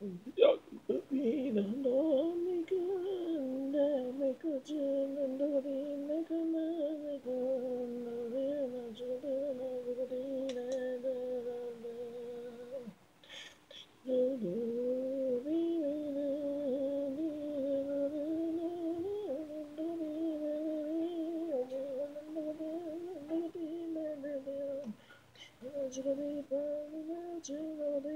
Magical people, magical people.